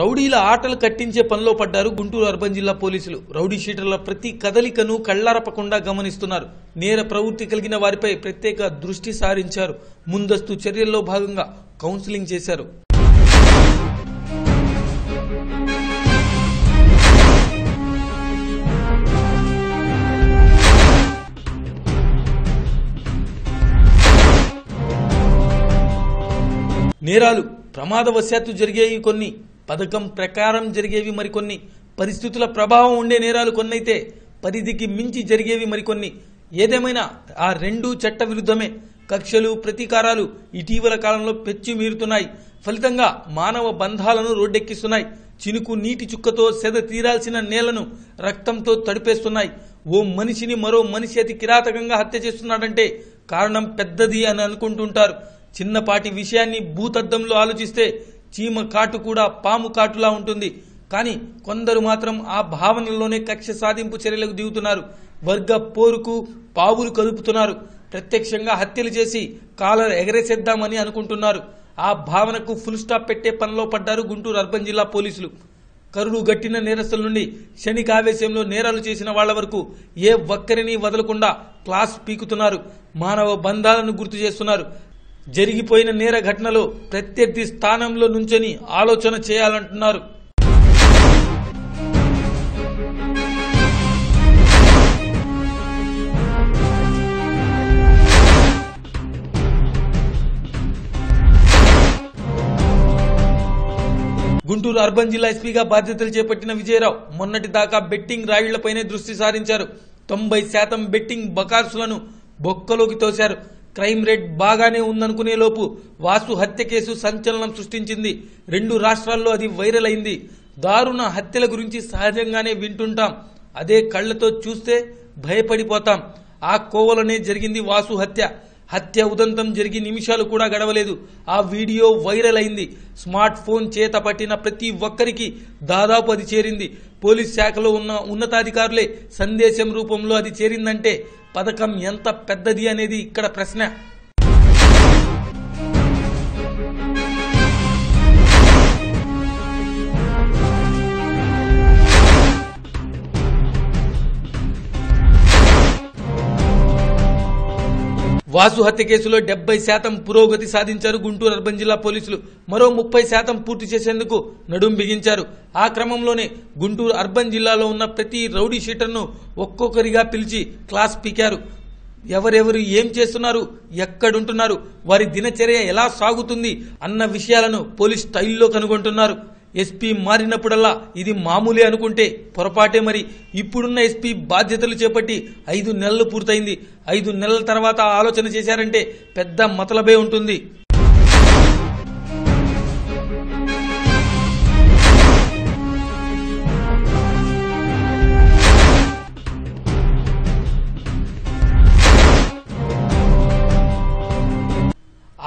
రౌడీల ఆటలు కట్టించే పనిలో పడ్డారు గుంటూరు అర్బన్ జిల్లా పోలీసులు. రౌడీ షీటర్ల ప్రతి కదలికను కళ్ళారపకుండా గమనిస్తున్నారు. నేర ప్రవృత్తి కలిగిన వారిపై ప్రత్యేక దృష్టి సారించారు. ముందస్తు చర్యల్లో భాగంగా కౌన్సిలింగ్ చేశారు. నేరాలు ప్రమాదవశాత్తు జరిగేవి కొన్ని. పథకం ప్రకారం జరిగేవి మరికొన్ని. పరిస్థితుల ప్రభావం ఉండే నేరాలు కొన్నైతే పరిధికి మించి జరిగేవి మరికొన్ని. ఏదేమైనా ఆ రెండు చట్ట విరుద్ధమే. కక్షలు ప్రతీకారాలు ఇటీవల కాలంలో పెచ్చి మీరుతున్నాయి. ఫలితంగా మానవ బంధాలను రోడ్డెక్కిస్తున్నాయి. చినుకు నీటి చుక్కతో సెద తీరాల్సిన నేలను రక్తంతో తడిపేస్తున్నాయి. ఓ మనిషిని మరో మనిషి అతి కిరాతకంగా హత్య చేస్తున్నాడంటే కారణం పెద్దది అని అనుకుంటుంటారు. చిన్నపాటి విషయాన్ని భూతద్దంలో ఆలోచిస్తే చీమ కాటు కూడా పాము కాటులా ఉంటుంది. కానీ కొందరు మాత్రం ఆ భావనలోనే కక్ష సాధింపు చర్యలకు దిగుతున్నారు. వర్గ పోరుకు పావులు కదుపుతున్నారు. ప్రత్యక్షంగా హత్యలు చేసి కాలర్ ఎగరేసేద్దామని అనుకుంటున్నారు. ఆ భావనకు ఫుల్ స్టాప్ పెట్టే పనిలో పడ్డారు గుంటూరు అర్బన్ జిల్లా పోలీసులు. కరుడు గట్టిన నేరస్తుల నుండి క్షణికావేశంలో నేరాలు చేసిన వాళ్ళ వరకు ఏ ఒక్కరిని వదలకుండా క్లాస్ పీకుతున్నారు. మానవ బంధాలను గుర్తు చేస్తున్నారు. జరిగిపోయిన నేర ఘటనలో ప్రత్యర్థి స్థానంలో నుంచొని ఆలోచన చేయాలంటున్నారు. గుంటూరు అర్బన్ జిల్లా ఎస్పీగా బాధ్యతలు చేపట్టిన విజయరావు మొన్నటి దాకా బెట్టింగ్ రాయిళ్ళపైనే దృష్టి సారించారు. తొంభై శాతం బెట్టింగ్ బకార్సులను బొక్కలోకి తోశారు. క్రైమ్ రేట్ బాగానే ఉందనుకునే లోపు వాసు హత్య కేసు సంచలనం సృష్టించింది. రెండు రాష్ట్రాల్లో అది వైరల్ అయింది. దారుణ హత్యల గురించి సహజంగానే వింటుంటాం. అదే కళ్ళతో చూస్తే భయపడిపోతాం. ఆ కోవలనే జరిగింది వాసు హత్య. హత్య ఉదంతం జరిగి నిమిషాలు కూడా గడవలేదు. ఆ వీడియో వైరల్ అయింది. స్మార్ట్ ఫోన్ చేత పట్టిన ప్రతి ఒక్కరికి దాదాపు అది చేరింది. పోలీస్ శాఖలో ఉన్న ఉన్నతాధికారులే సందేశం రూపంలో అది చేరిందంటే పథకం ఎంత పెద్దది అనేది ఇక్కడ ప్రశ్న. వాసు హత్య కేసులో డెబ్బై శాతం పురోగతి సాధించారు గుంటూరు అర్బన్ జిల్లా పోలీసులు. మరో ముప్పై శాతం పూర్తి చేసేందుకు నడుం బిగించారు. ఆ క్రమంలోనే గుంటూరు అర్బన్ జిల్లాలో ఉన్న ప్రతి రౌడీ షీటర్ను ఒక్కొక్కరిగా పిలిచి క్లాస్ పీకారు. ఎవరెవరు ఏం చేస్తున్నారు ఎక్కడుంటున్నారు వారి దినచర్య ఎలా సాగుతుంది అన్న విషయాలను పోలీస్ స్టైల్లో కనుగొంటున్నారు. ఎస్పీ మారినప్పుడల్లా ఇది మామూలే అనుకుంటే పొరపాటే మరి. ఇప్పుడున్న ఎస్పీ బాధ్యతలు చేపట్టి ఐదు నెలలు పూర్తయింది. ఐదు నెలల తర్వాత ఆలోచన చేశారంటే పెద్ద మతలబే ఉంటుంది.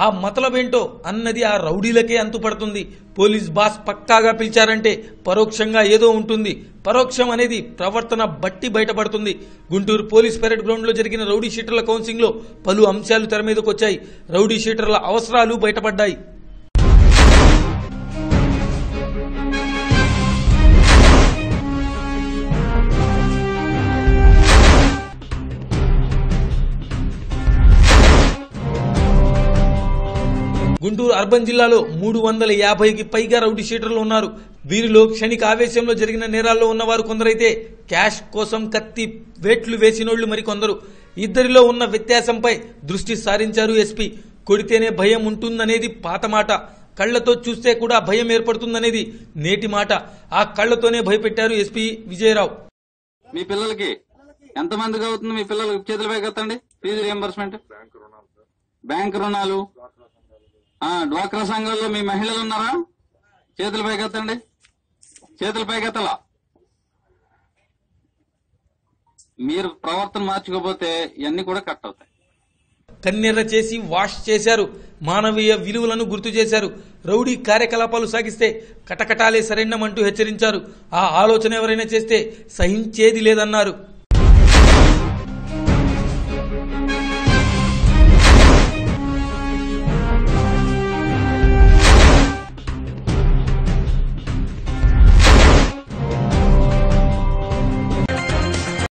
ఆ మతలబేంటో అన్నది ఆ రౌడీలకే అంతుపడుతుంది. పోలీస్ బాస్ పక్కాగా పిలిచారంటే పరోక్షంగా ఏదో ఉంటుంది. పరోక్షం అనేది ప్రవర్తన బట్టి బయటపడుతుంది. గుంటూరు పోలీస్ పెరేడ్ గ్రౌండ్లో జరిగిన రౌడీ షీటర్ల కౌన్సిలింగ్లో పలు అంశాలు తెర మీదకొచ్చాయి రౌడీ షీటర్ల అవసరాలు బయటపడ్డాయి. గుంటూరు అర్బన్ జిల్లాలో మూడు వందల యాభైకి పైగా రౌడీ షీటర్లు ఉన్నారు. వీరిలో క్షణిక ఆవేశంలో జరిగిన నేరాల్లో ఉన్నవారు కొందరైతే క్యాష్ కోసం కత్తి వేట్లు వేసినోళ్ళు మరికొందరు. ఇద్దరిలో ఉన్న వ్యత్యాసంపై దృష్టి సారించారు ఎస్పీ. కొడితేనే భయం ఉంటుందనేది పాత మాట. కళ్ళతో చూస్తే కూడా భయం ఏర్పడుతుందనేది నేటి మాట. ఆ కళ్ళతోనే భయపెట్టారు ఎస్పీ విజయరావు. మీ పిల్లలకి ఎంత మందికి అవుతుంది? మీ పిల్లలకి చేతుల పైకి ఎత్తండి ఫీజు రియంబర్స్మెంట్? బ్యాంక్ రుణాలు? డ్వాక్రా సంఘాల్లో మీ మహిళలు ఉన్నారా? చేతులు పైకెత్తండి. చేతులు పైకెత్తలా. మీరు ప్రవర్తన మార్చుకోపోతే ఇవన్నీ కూడా కట్ అవుతాయి. కన్నెర్ర చేసి వాష్ చేశారు. మానవీయ విలువలను గుర్తు చేశారు. రౌడీ కార్యకలాపాలు సాగిస్తే కటకటాలే సరైనమంటూ హెచ్చరించారు. ఆ ఆలోచన ఎవరైనా చేస్తే సహించేది లేదన్నారు.